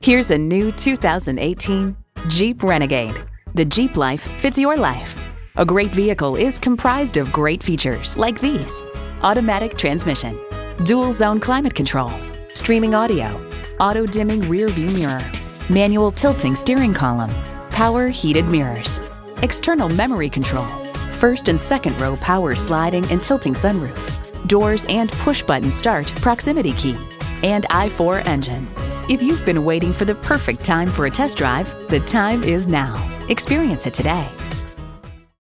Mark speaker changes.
Speaker 1: Here's a new 2018 Jeep Renegade. The Jeep life fits your life. A great vehicle is comprised of great features like these. Automatic transmission, dual zone climate control, streaming audio, auto dimming rear view mirror, manual tilting steering column, power heated mirrors, external memory control, first and second row power sliding and tilting sunroof, doors and push button start proximity key, and i4 engine. If you've been waiting for the perfect time for a test drive, the time is now. Experience it today.